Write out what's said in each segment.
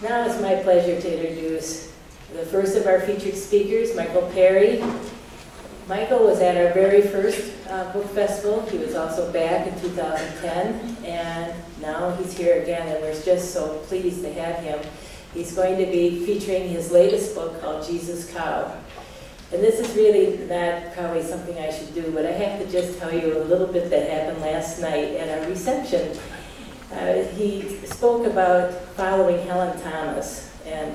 Now it's my pleasure to introduce the first of our featured speakers, Michael Perry. Michael was at our very first uh, book festival. He was also back in 2010, and now he's here again, and we're just so pleased to have him. He's going to be featuring his latest book called Jesus Cow. And this is really not probably something I should do, but I have to just tell you a little bit that happened last night at our reception. Uh, he spoke about following Helen Thomas and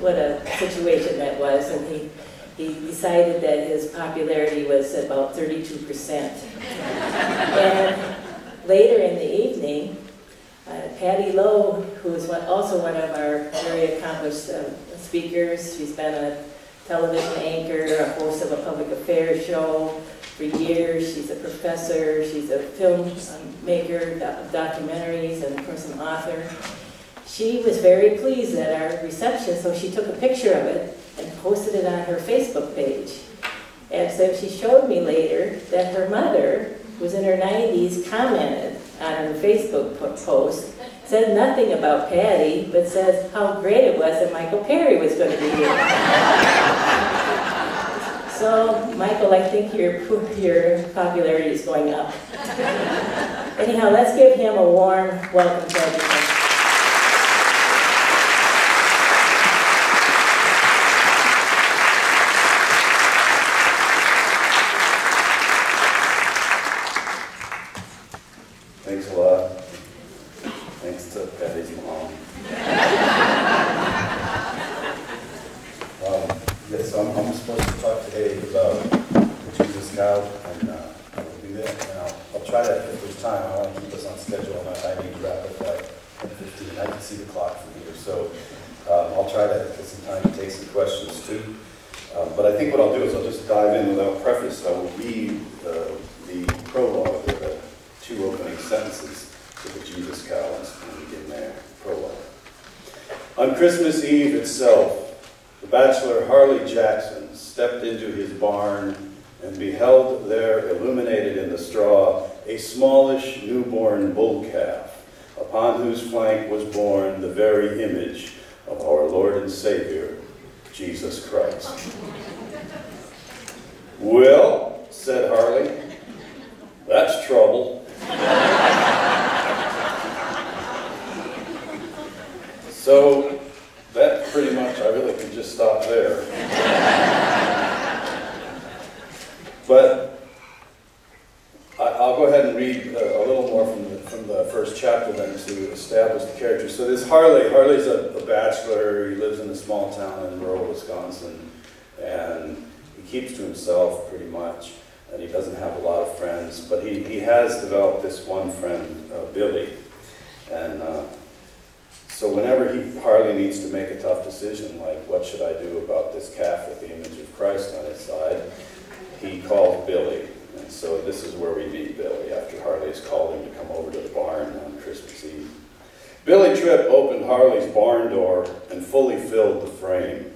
what a situation that was, and he, he decided that his popularity was about 32%. and later in the evening, uh, Patty Loew, who is one, also one of our very accomplished uh, speakers, she's been a television anchor, a host of a public affairs show, for years. She's a professor, she's a filmmaker um, of documentaries, and of course an author. She was very pleased at our reception, so she took a picture of it and posted it on her Facebook page. And so she showed me later that her mother, who's in her 90s, commented on her Facebook post, said nothing about Patty, but says how great it was that Michael Perry was going to be here. So, Michael, I think your, your popularity is going up. Anyhow, let's give him a warm welcome to. I'm supposed to talk today about Jesus Cow, and uh, I will be there. And I'll, I'll try that if there's time, I want to keep us on schedule, and I, I need to wrap up by 15. I can see the clock from here, so um, I'll try to get some time to take some questions too. Um, but I think what I'll do is I'll just dive in without preface. I will read the prologue, or the two opening sentences to the Jesus Cow, and begin there. Prologue. On Christmas Eve itself, the bachelor Harley Jackson stepped into his barn and beheld there, illuminated in the straw, a smallish newborn bull calf, upon whose flank was borne the very image of our Lord and Savior, Jesus Christ. well, said Harley, that's trouble. so that pretty much, I really could just stop there. but I, will go ahead and read a, a little more from the, from the, first chapter then to establish the character. So this Harley, Harley's a, a bachelor, he lives in a small town in rural Wisconsin, and he keeps to himself pretty much and he doesn't have a lot of friends, but he, he has developed this one friend, uh, Billy. And uh, so whenever he Harley needs to make a tough decision, like what should I do about this calf with the image of Christ on its side, he called Billy. And so this is where we meet Billy after Harley's called him to come over to the barn on Christmas Eve. Billy Tripp opened Harley's barn door and fully filled the frame.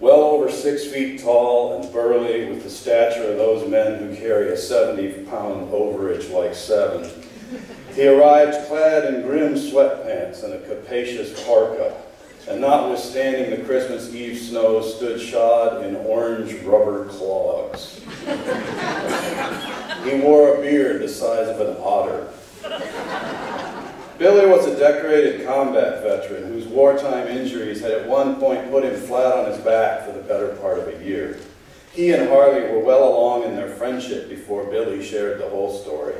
Well over six feet tall and burly, with the stature of those men who carry a 70 pound overage like seven, he arrived clad in grim sweatpants and a capacious parka, and notwithstanding the Christmas Eve snow, stood shod in orange rubber clogs. he wore a beard the size of an otter. Billy was a decorated combat veteran whose wartime injuries had at one point put him flat on his back for the better part of a year. He and Harley were well along in their friendship before Billy shared the whole story.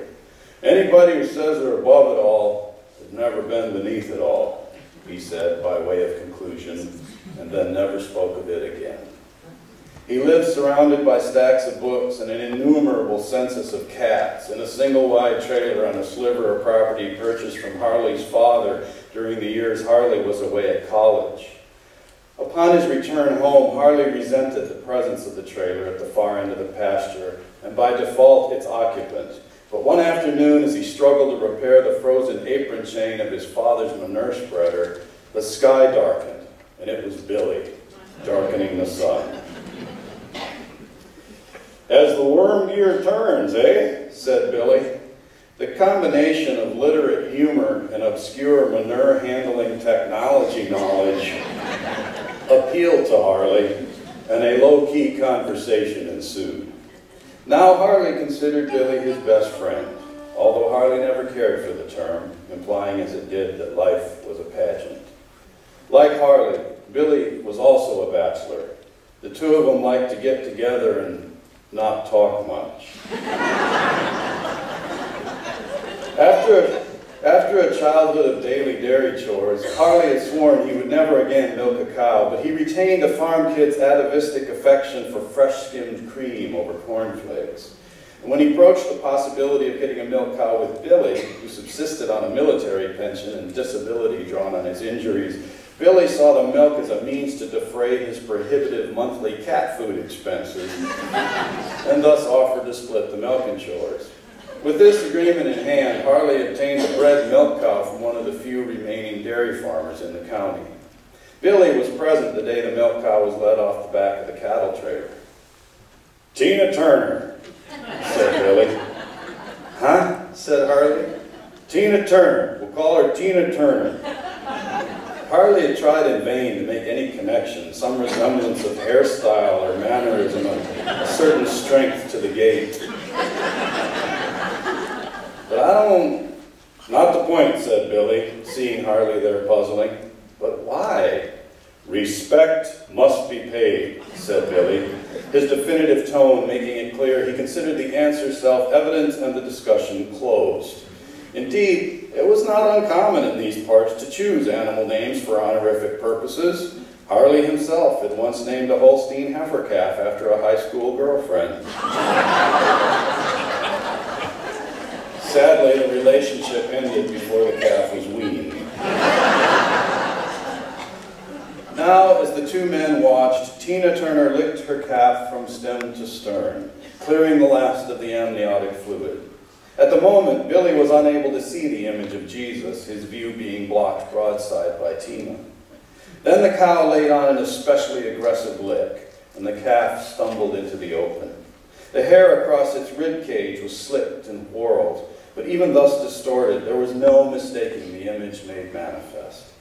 Anybody who says they're above it all has never been beneath it all, he said by way of conclusion, and then never spoke of it again. He lived surrounded by stacks of books and an innumerable census of cats in a single wide trailer on a sliver of property purchased from Harley's father during the years Harley was away at college. Upon his return home, Harley resented the presence of the trailer at the far end of the pasture, and by default its occupant, but one afternoon, as he struggled to repair the frozen apron chain of his father's manure spreader, the sky darkened, and it was Billy darkening the sun. As the worm gear turns, eh? said Billy. The combination of literate humor and obscure manure handling technology knowledge appealed to Harley, and a low key conversation ensued. Now Harley considered Billy his best friend, although Harley never cared for the term, implying as it did that life was a pageant. Like Harley, Billy was also a bachelor. The two of them liked to get together and not talk much. After, after a childhood of daily dairy chores, Harley had sworn he would never again milk a cow, but he retained a farm kid's atavistic affection for fresh-skimmed cream over cornflakes. And when he broached the possibility of getting a milk cow with Billy, who subsisted on a military pension and disability drawn on his injuries, Billy saw the milk as a means to defray his prohibitive monthly cat food expenses, and thus offered to split the milking chores. With this agreement in hand, Harley obtained a bred milk cow from one of the few remaining dairy farmers in the county. Billy was present the day the milk cow was led off the back of the cattle trailer. Tina Turner, said Billy. Huh? said Harley. Tina Turner. We'll call her Tina Turner. Harley had tried in vain to make any connection, some resemblance of hairstyle or mannerism, a certain strength to the gait. Don't, not the point, said Billy, seeing Harley there puzzling. But why? Respect must be paid, said Billy, his definitive tone making it clear he considered the answer self-evident and the discussion closed. Indeed, it was not uncommon in these parts to choose animal names for honorific purposes. Harley himself had once named a Holstein heifer calf after a high school girlfriend. Sadly, the relationship ended before the calf was weaned. Now, as the two men watched, Tina Turner licked her calf from stem to stern, clearing the last of the amniotic fluid. At the moment, Billy was unable to see the image of Jesus, his view being blocked broadside by Tina. Then the cow laid on an especially aggressive lick, and the calf stumbled into the open. The hair across its rib cage was slipped and whorled, but even thus distorted, there was no mistaking the image made manifest.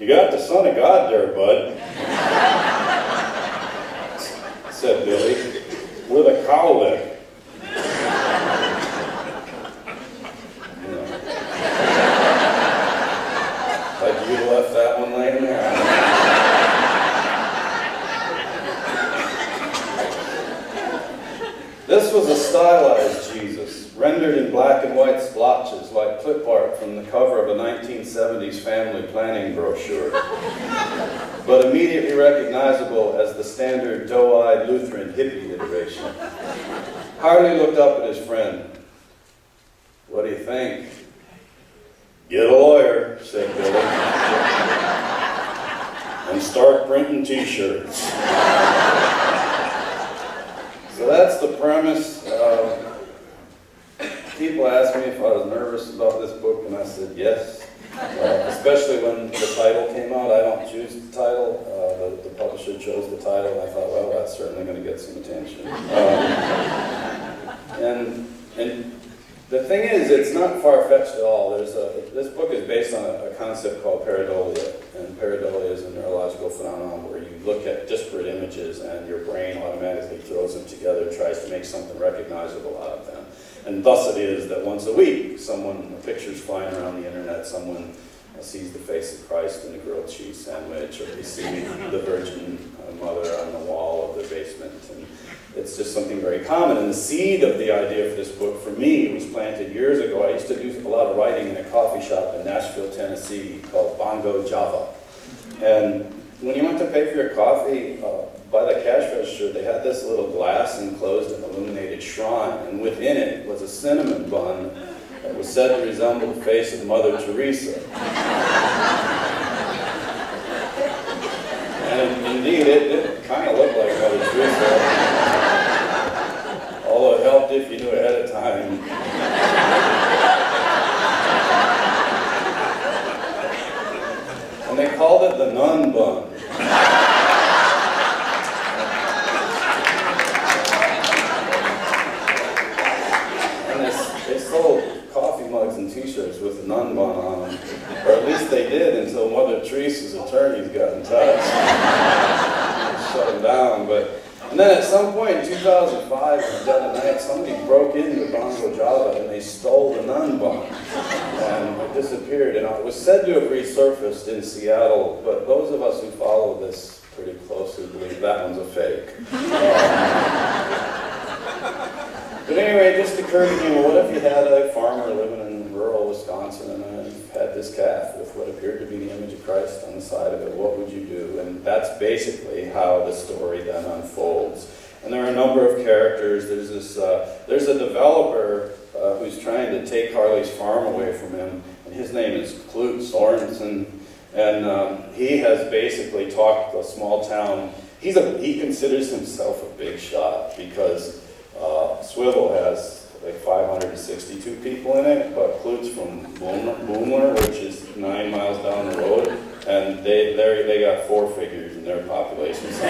You got the Son of God there, bud, said Billy, with a cow lick. Like you left that one laying there. This was a stylized rendered in black and white splotches like clip art from the cover of a 1970s family planning brochure, but immediately recognizable as the standard doe-eyed Lutheran hippie iteration. Harley looked up at his friend. What do you think? Get a lawyer, said Billy, and start printing t-shirts. So that's the premise. Uh, people ask me if I was nervous about this book, and I said yes. Uh, especially when the title came out. I don't choose the title. Uh, the, the, publisher chose the title, I thought, well, that's certainly going to get some attention. Um, and, and the thing is, it's not far-fetched at all. There's a, this book is based on a, a concept called pareidolia, and pareidolia is a neurological phenomenon where you look at disparate images and your brain automatically throws them together, tries to make something recognizable out of them. And thus it is that once a week, someone, a picture's flying around the internet, someone sees the face of Christ in a grilled cheese sandwich, or they see the Virgin Mother on the wall of their basement. And it's just something very common. And the seed of the idea for this book, for me, was planted years ago. I used to do a lot of writing in a coffee shop in Nashville, Tennessee, called Bongo Java. And when you went to pay for your coffee, uh, by the cash register, they had this little glass enclosed and illuminated shrine, and within it was a cinnamon bun that was said to resemble the face of Mother Teresa. and indeed, it, it kind of looked like Mother Teresa, although it helped if you knew ahead of time. and they called it the nun bun. and t-shirts with the nun bun on them. Or at least they did until Mother Teresa's attorneys got in touch. Shut them down. But and then at some point in 2005, in dead of night, somebody broke into Bongo Java and they stole the nun bun. And it disappeared. And it was said to have resurfaced in Seattle, but those of us who follow this pretty closely believe that one's a fake. But anyway, it just occurred to me, well, what if you had a farmer living in rural Wisconsin and had this calf with what appeared to be the image of Christ on the side of it? What would you do? And that's basically how the story then unfolds. And there are a number of characters. There's this, uh, there's a developer uh, who's trying to take Harley's farm away from him, and his name is Clute Sorensen. And um, he has basically talked the small town. He's a, he considers himself a big shot because uh, Swivel has like 562 people in it, but Clute's from Boomler, which is nine miles down the road, and they they got four figures in their population. So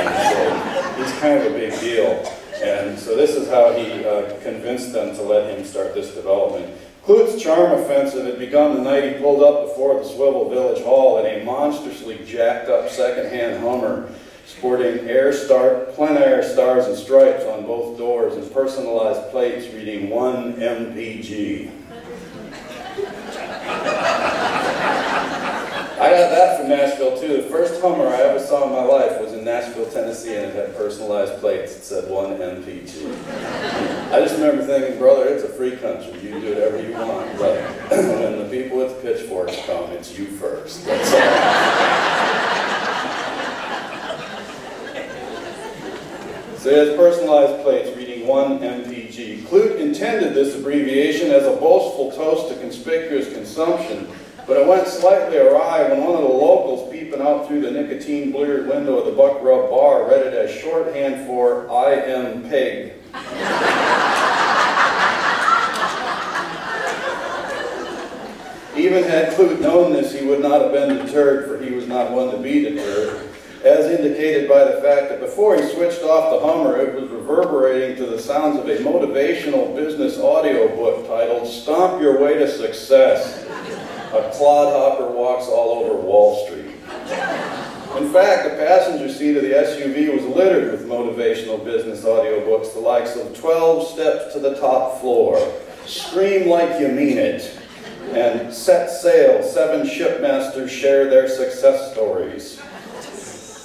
he's kind of a big deal. And so this is how he uh, convinced them to let him start this development. Clute's charm offensive had begun the night he pulled up before the Swivel Village Hall in a monstrously jacked up second-hand Hummer sporting air star, plein air stars and stripes on both doors and personalized plates reading 1 MPG. I got that from Nashville too. The first Hummer I ever saw in my life was in Nashville, Tennessee, and it had personalized plates. It said 1 MPG. I just remember thinking, brother, it's a free country. You can do whatever you want. But when the people with pitchforks come, it's you first. That's all. Has personalized plates reading 1 MPG. Clute intended this abbreviation as a boastful toast to conspicuous consumption, but it went slightly awry when one of the locals peeping out through the nicotine bleared window of the Buck Rub bar read it as shorthand for I am pig. Even had Clute known this, he would not have been deterred, for he was not one to be deterred by the fact that before he switched off the Hummer, it was reverberating to the sounds of a motivational business audio book titled Stomp Your Way to Success. A clodhopper walks all over Wall Street. In fact, the passenger seat of the SUV was littered with motivational business audiobooks, the likes of 12 Steps to the Top Floor, Scream Like You Mean It, and Set Sail, Seven Shipmasters Share Their Success Stories.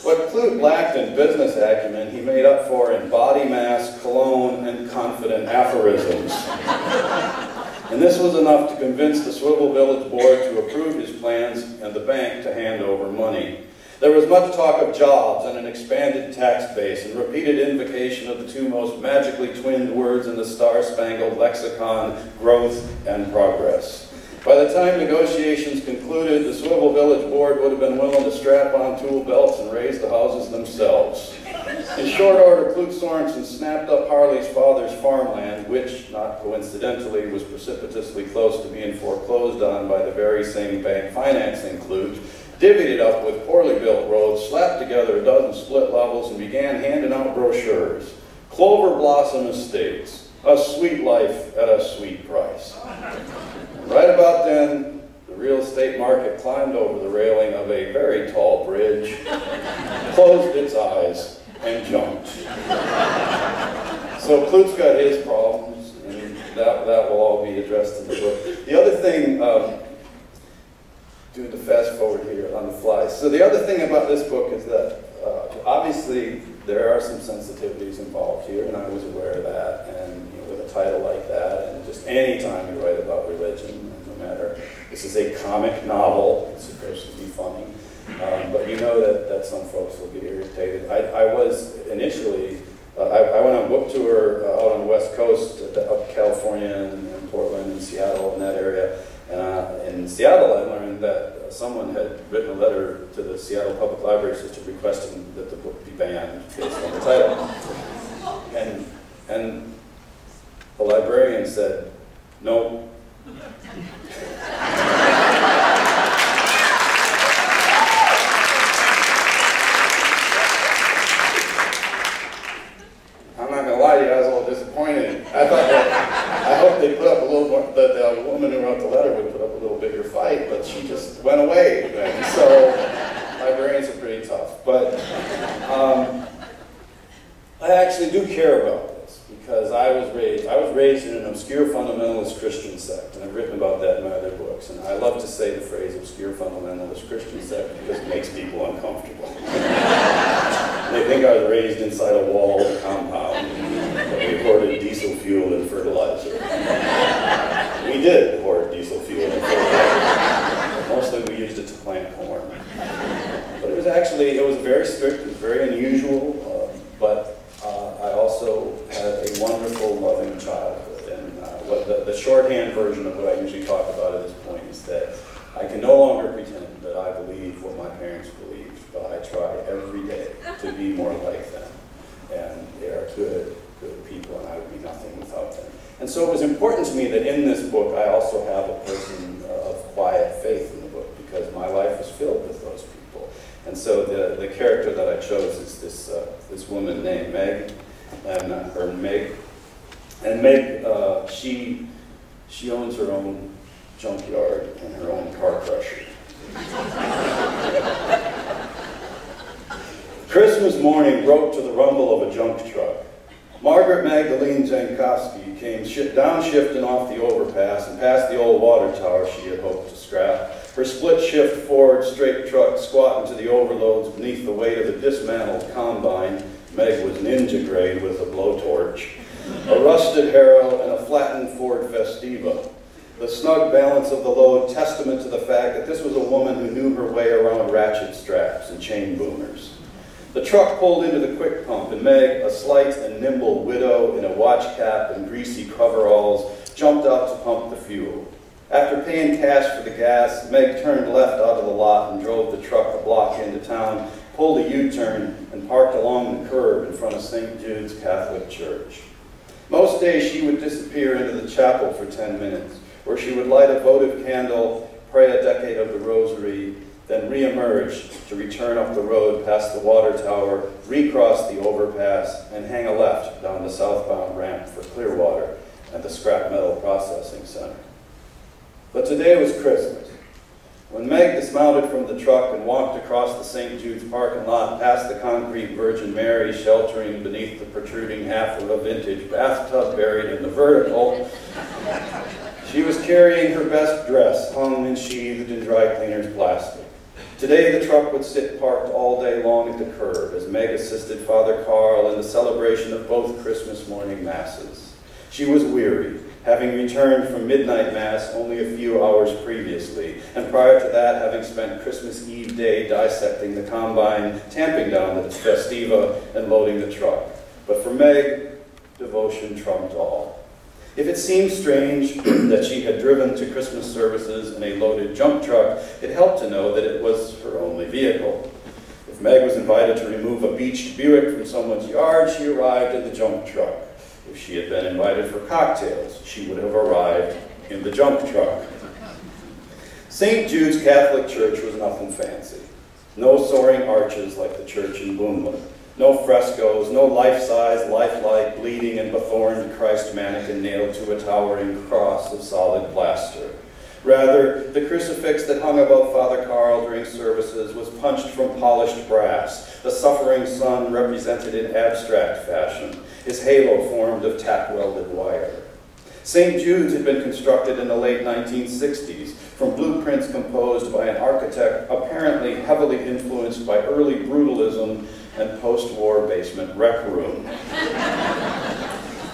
What Clute lacked in business acumen, he made up for in body mass, cologne, and confident aphorisms. and this was enough to convince the Swivel Village Board to approve his plans and the bank to hand over money. There was much talk of jobs and an expanded tax base and repeated invocation of the two most magically twinned words in the star-spangled lexicon, growth and progress. By the time negotiations concluded, the Swivel Village Board would have been willing to strap on tool belts and raise the houses themselves. In short order, Clute Sorensen snapped up Harley's father's farmland, which, not coincidentally, was precipitously close to being foreclosed on by the very same bank financing Clute, divvied it up with poorly built roads, slapped together a dozen split levels, and began handing out brochures. Clover Blossom Estates, a sweet life at a sweet price. Right about then, the real estate market climbed over the railing of a very tall bridge, closed its eyes, and jumped. So Clute's got his problems, and that, that will all be addressed in the book. The other thing, um, doing the fast forward here on the fly. So the other thing about this book is that uh, obviously there are some sensitivities involved here, and I was aware of that. And a title like that, and just any time you write about religion, no matter, this is a comic novel. It's supposed to be funny, um, but you know that, that some folks will get irritated. I, I was initially, uh, I, I, went on book tour uh, out on the West Coast, uh, up California and, and, Portland and Seattle and that area. And uh, in Seattle, I learned that someone had written a letter to the Seattle Public Library system requesting that the book be banned based on the title. And, and the librarian said, no. I'm not gonna lie to you, I was a little disappointed. I thought that, I hope they put up a little more, the, the a woman who wrote the letter would put up a little bigger fight, but she just went away. And so librarians are pretty tough. But um, I actually do care about this because I was in an obscure fundamentalist Christian sect, and I've written about that in my other books. And I love to say the phrase obscure fundamentalist Christian sect because it makes people uncomfortable. they think I was raised inside a walled compound that we hoarded diesel fuel and fertilizer. we did hoard diesel fuel and fertilizer. Mostly we used it to plant corn. But it was actually, it was very strict, very unusual, uh, but uh, I also had a wonderful, loving childhood. And uh, what the, the shorthand version of what I usually talk about at this point is that I can no longer pretend that I believe what my parents believed, but I try every day to be more like them. And they are good, good people, and I would be nothing without them. And so it was important to me that in this book I also have a person of quiet faith in the book because my life is filled with those people. And so the, the character that I chose is this, uh, this woman named Meg, and her Meg. And Meg, uh, she, she owns her own junkyard and her own car crusher. Christmas morning broke to the rumble of a junk truck. Margaret Magdalene Jankowski came downshifting off the overpass and past the old water tower she had hoped to scrap. Her split-shift Ford straight truck squatting to the overloads beneath the weight of a dismantled combine. Meg was ninja grade with a blowtorch. A rusted harrow and a flattened Ford Festiva. The snug balance of the load testament to the fact that this was a woman who knew her way around ratchet straps and chain boomers. The truck pulled into the quick pump, and Meg, a slight and nimble widow in a watch cap and greasy coveralls, jumped out to pump the fuel. After paying cash for the gas, Meg turned left out of the lot and drove the truck a block into town, pulled a U-turn, parked along the curb in front of St. Jude's Catholic Church. Most days she would disappear into the chapel for 10 minutes, where she would light a votive candle, pray a decade of the rosary, then re-emerge to return up the road past the water tower, recross the overpass, and hang a left down the southbound ramp for Clearwater and the scrap metal processing center. But today was Christmas. When Meg dismounted from the truck and walked across the St. Jude's parking lot past the concrete Virgin Mary sheltering beneath the protruding half of a vintage bathtub buried in the vertical, she was carrying her best dress hung and sheathed in dry cleaner's plastic. Today the truck would sit parked all day long at the curb as Meg assisted Father Carl in the celebration of both Christmas morning masses. She was weary, having returned from midnight mass only a few hours previously, and prior to that having spent Christmas Eve day dissecting the combine, tamping down the festiva, and loading the truck. But for Meg, devotion trumped all. If it seemed strange that she had driven to Christmas services in a loaded junk truck, it helped to know that it was her only vehicle. If Meg was invited to remove a beached Buick from someone's yard, she arrived in the junk truck. If she had been invited for cocktails, she would have arrived in the junk truck. St. Jude's Catholic Church was nothing fancy. No soaring arches like the church in Boomla. No frescoes, no life-size, lifelike, bleeding and bethorned Christ mannequin nailed to a towering cross of solid plaster. Rather, the crucifix that hung above Father Carl during services was punched from polished brass, the suffering son represented in abstract fashion, his halo formed of tack-welded wire. St. Jude's had been constructed in the late 1960s from blueprints composed by an architect apparently heavily influenced by early brutalism and post-war basement rec room.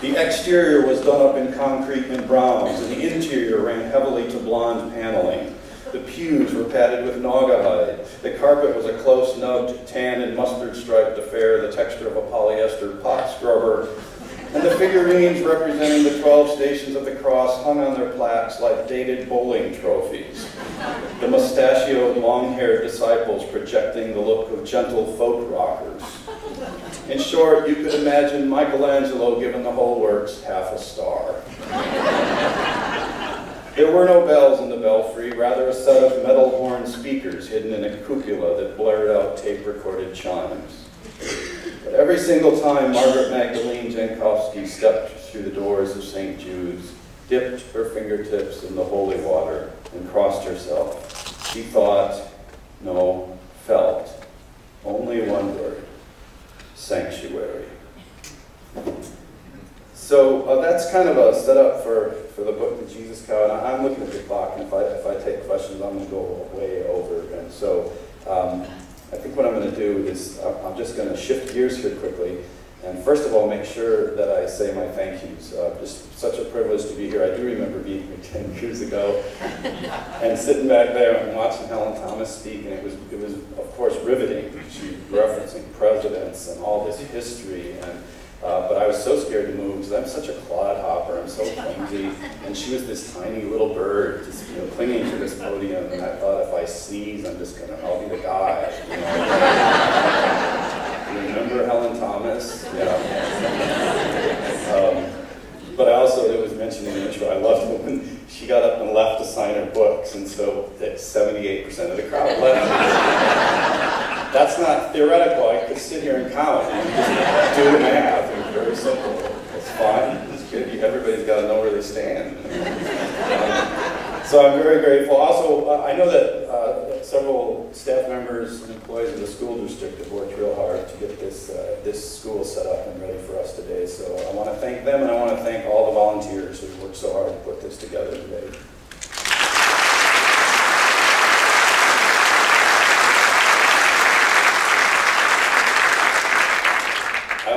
the exterior was done up in concrete and browns, and the interior ran heavily to blonde paneling. The pews were padded with naugahyde. The carpet was a close-nubbed tan and mustard-striped affair, the texture of a polyester pot scrubber. And the figurines representing the 12 stations of the cross hung on their plaques like dated bowling trophies. The mustachioed, long-haired disciples projecting the look of gentle folk rockers. In short, you could imagine Michelangelo giving the whole works half a star. There were no bells in the belfry, rather a set of metal horn speakers hidden in a cupola that blared out tape-recorded chimes. But every single time Margaret Magdalene Jankowski stepped through the doors of St. Jude's, dipped her fingertips in the holy water and crossed herself. She thought, no, felt, only one word, sanctuary. So uh, that's kind of a setup for, for the book, The Jesus Cow. I, am looking at the clock, and if I, if I take questions, I'm going to go way over. And so um, I think what I'm going to do is I'm just going to shift gears here quickly. And first of all, make sure that I say my thank yous. Uh, just such a privilege to be here. I do remember being here 10 years ago and sitting back there and watching Helen Thomas speak, and it was, it was of course, riveting. She referencing presidents and all this history. and uh, but I was so scared to move because I'm such a clodhopper. I'm so clumsy. And she was this tiny little bird just you know, clinging to this podium. And I thought if I sneeze, I'm just going to, I'll be the guy. You know? Remember Helen Thomas? Yeah. Um, but I also, it was mentioned in the intro, I loved when she got up and left to sign her books. And so 78% of the crowd left. That's not theoretical. I could sit here and count and just do math. It's very simple. It's fine. It's good. Everybody's got to know where they stand. Um, so I'm very grateful. Also, uh, I know that uh, several staff members and employees of the school district have worked real hard to get this, uh, this school set up and ready for us today. So I want to thank them and I want to thank all the volunteers who worked so hard to put this together today.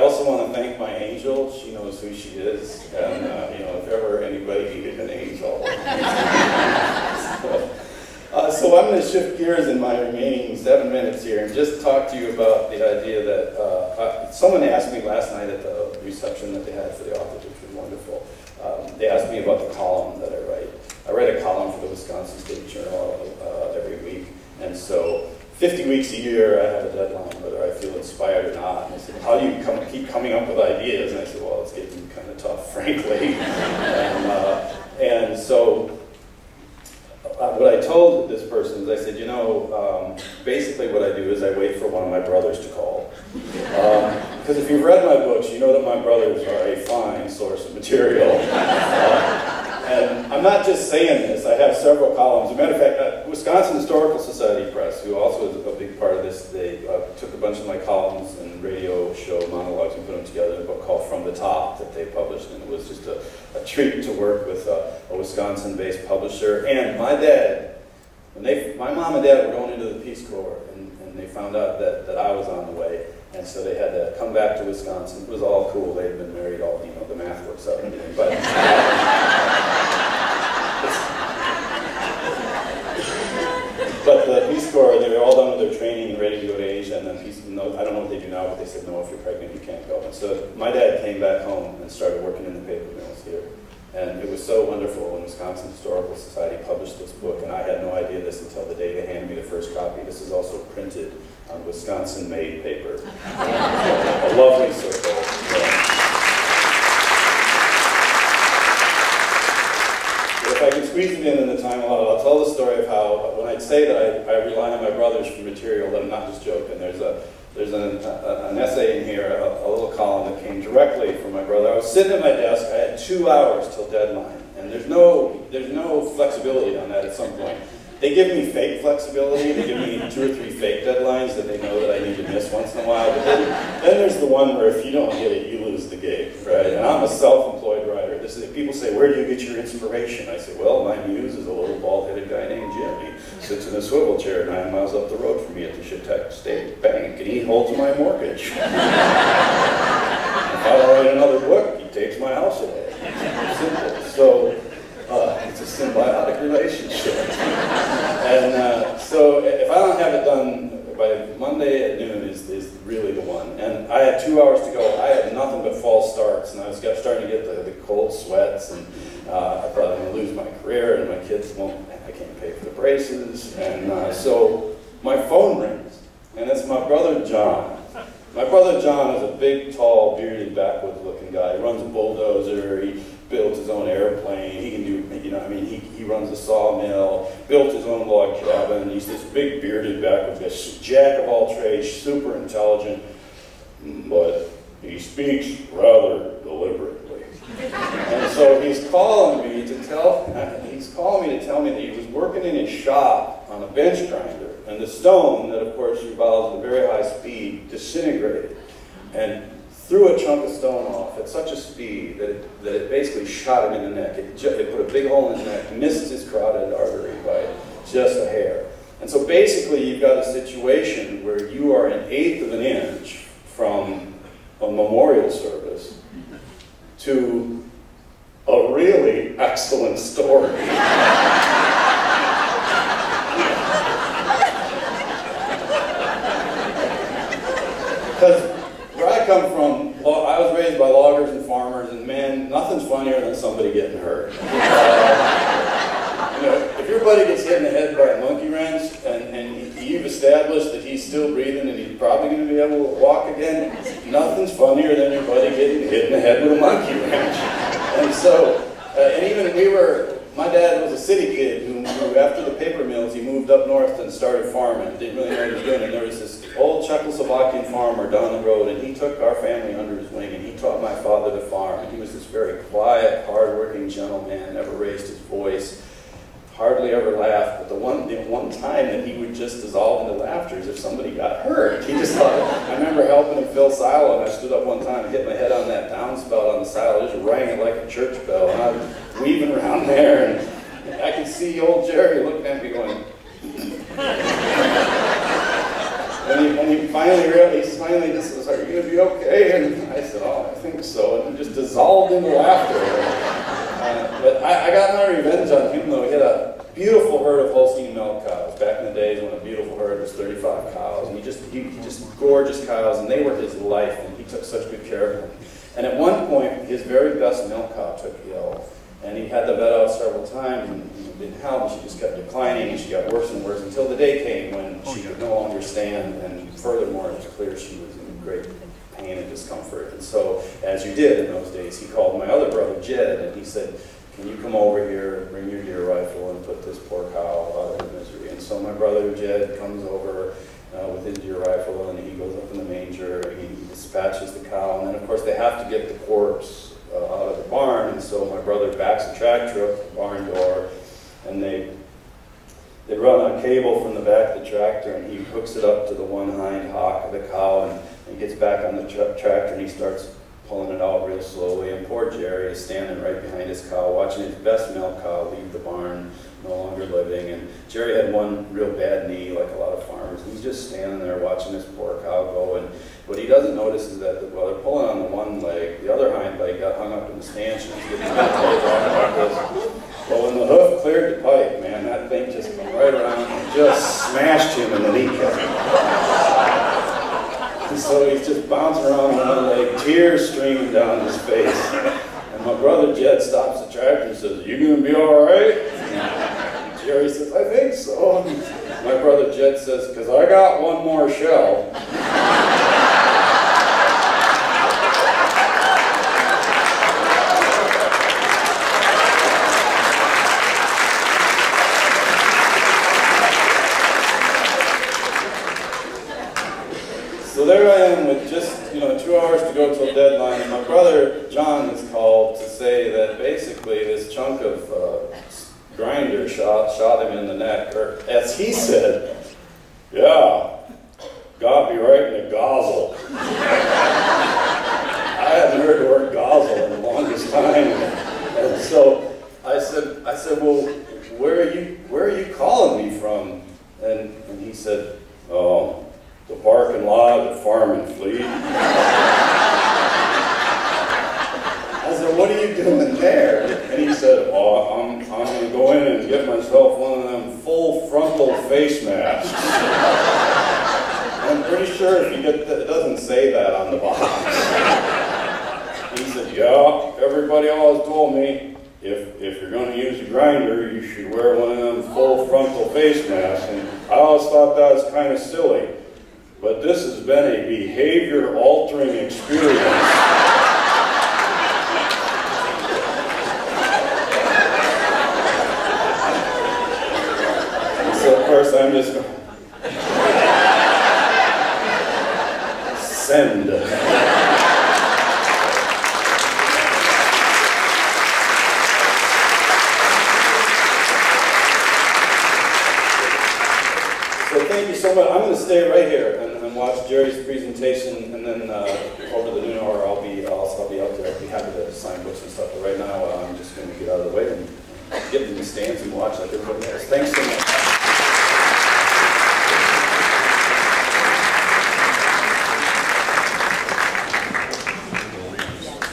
also want to thank my angel. She knows who she is. And, uh, you know, if ever anybody needed an angel. so, uh, so, I'm going to shift gears in my remaining seven minutes here and just talk to you about the idea that uh, someone asked me last night at the reception that they had for the authors, which was wonderful. Um, they asked me about the column that I write. I write a column for the Wisconsin State Journal uh, every week. And so 50 weeks a year, I have a deadline, whether I feel inspired or not. And they said, how do you come, keep coming up with ideas? And I said, well, it's getting kind of tough, frankly. and, uh, and so uh, what I told this person is I said, you know, um, basically what I do is I wait for one of my brothers to call. Because um, if you've read my books, you know that my brothers are a fine source of material. Uh, and I'm not just saying this, I have several columns. As a matter of fact, uh, Wisconsin Society Press, who also is a big part of this, they uh, took a bunch of my columns and radio show monologues and put them together in a book called From the Top that they published. And it was just a, a treat to work with a, a Wisconsin-based publisher. And my dad, when they, my mom and dad were going into the Peace Corps, and, and they found out that, that I was on the way, and so they had to come back to Wisconsin. It was all cool. They'd been married all, you know, the math works out and everything. But but the Peace Corps, they were all done with their training and ready to go to Asia. And then Peace, no, I don't know what they do now, but they said, no, if you're pregnant, you can't go. And so my dad came back home and started working in the paper mills here. And it was so wonderful when Wisconsin Historical Society published this book, and I had no idea this until the day they handed me the first copy. This is also printed on Wisconsin-made paper. a lovely circle. If I can squeeze it in in the time allotted, I'll tell the story of how, when I say that I, I rely on my brothers for material, that I'm not just joking. There's a there's an, a, an essay in here, a, a, little column that came directly from my brother. I was sitting at my desk. I had two hours till deadline, and there's no there's no flexibility on that at some point. They give me fake flexibility. They give me two or three fake deadlines that they know that I need to miss once in a while. But then, then there's the one where if you don't get it, you lose the gig, right? And I'm a self-employed is, people say, where do you get your inspiration? I say, well, my muse is a little bald-headed guy named Jim. He sits in a swivel chair nine miles up the road from me at the Chautauqua State Bank, and he holds my mortgage. if I write another book, he takes my house away. Simple. So uh, it's a symbiotic relationship. and uh, so if I don't have it done by Monday at noon is, is really the one. And I had two hours to go. I had nothing but false starts, and I was starting to get the, the cold sweats, and uh, I thought I'm going to lose my career, and my kids won't, I can't pay for the braces. And uh, so my phone rings, and it's my brother John. My brother John is a big, tall, bearded, backwoods-looking guy. He runs a bulldozer. He built his own airplane. He can do, you know, I mean, he, he runs a sawmill, built his own log cabin. He's this big bearded backwoods jack of all trades, super intelligent, but he speaks rather deliberately. and so he's calling me to tell, he's calling me to tell me that he was working in his shop on a bench grinder, and the stone that, of course, revolves at a very high speed disintegrated and threw a chunk of stone off at such a speed that it, that it basically shot him in the neck. It, it put a big hole in his neck, missed his carotid artery by just a hair. And so basically, you've got a situation where you are an eighth of an inch from a memorial service to a really excellent story. Because I come from, well, I was raised by loggers and farmers, and man, nothing's funnier than somebody getting hurt. You know, if your buddy gets hit in the head by a monkey wrench, and, and you've established that he's still breathing and he's probably going to be able to walk again, nothing's funnier than your buddy getting hit in the head with a monkey wrench. And so, uh, and even we were, my dad was a city kid who, who, after the paper mills, he moved up north and started farming. Didn't really know what he was doing. And there was this old Czechoslovakian farmer down the road, and he took our family under his wing, and he taught my father to farm. And he was this very quiet, hardworking gentleman, never raised his voice, hardly ever laughed. But the one, the one time that he would just dissolve into laughter is if somebody got hurt. He just thought, I remember helping him fill silo, and I stood up one time and hit my head on that downspout on the silo, just rang it like a church bell. And I'm weaving around there, and I could see old Jerry looking at me going, and he, and he finally really, he finally just was are you going to be okay? And I said, oh, I think so. And he just dissolved into laughter. Uh, but I, I, got my revenge on him, though. He had a beautiful herd of Holstein milk cows back in the days when a beautiful herd was 35 cows. And he just, he, he just gorgeous cows, and they were his life, and he took such good care of them. And at one point, his very best milk cow took ill. And he had the vet out several times, and it didn't help. She just kept declining, and she got worse and worse until the day came when she could no longer stand. And furthermore, it was clear she was in great pain and discomfort. And so, as you did in those days, he called my other brother, Jed, and he said, can you come over here, bring your deer rifle, and put this poor cow out of her misery? And so my brother, Jed, comes over uh, with his deer rifle, and he goes up in the manger, he dispatches the cow, and then, of course, they have to get the corpse uh, out of the barn, and so my brother backs a tractor up the barn door, and they they run a cable from the back of the tractor, and he hooks it up to the one hind hock of the cow, and he gets back on the tra tractor, and he starts pulling it out real slowly, and poor Jerry is standing right behind his cow, watching his best milk cow leave the barn, no longer living, and Jerry had one real bad knee, like a lot of farmers, he's just standing there watching his poor cow go, and what he doesn't notice is that while they're pulling on the one leg, the other hind leg got hung up in the stanchions. well, when the hoof cleared the pipe, man, that thing just came right around and just smashed him in the kneecap. And so he's just bouncing around on one leg, tears streaming down his face. And my brother Jed stops the tractor and says, you gonna be all right? And Jerry says, I think so. My brother Jed says, because I got one more shell. So there I am with just, you know, two hours to go till deadline, and my brother John is called to say that basically this chunk of uh, grinder shot, shot him in the neck, or as he said, yeah, got me right in the gozzel. I hadn't heard the word gozzel in the longest time, and so I said, I said, well, where are you, where are you calling me from? And, and he said, oh, the parking lot at Farm and Fleet. I said, what are you doing there? And he said, oh, I'm, I'm going to go in and get myself one of them full frontal face masks. I'm pretty sure if you get the, it doesn't say that on the box. he said, yeah, everybody always told me if, if you're going to use a grinder, you should wear one of them full frontal face masks. And I always thought that was kind of silly. But this has been a behavior altering experience.